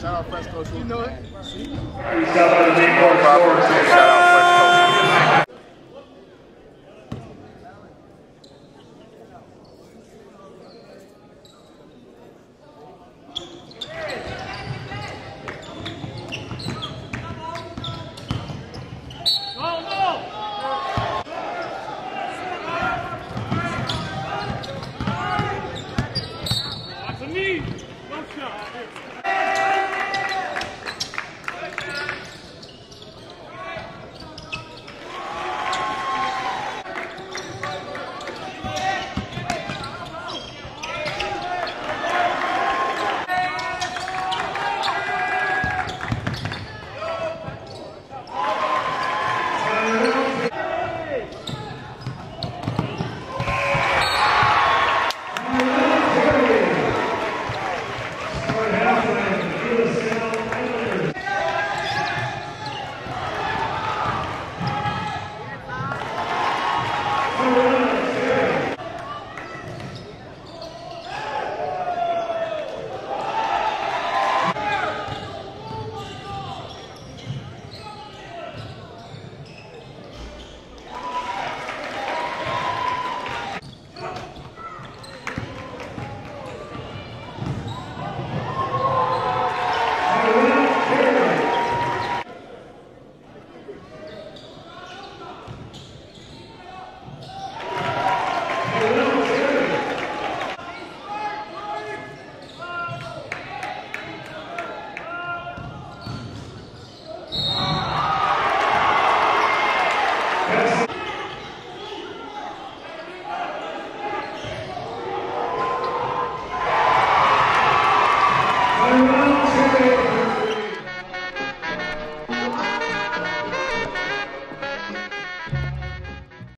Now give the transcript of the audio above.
Shout out Fresco. You know it. Shout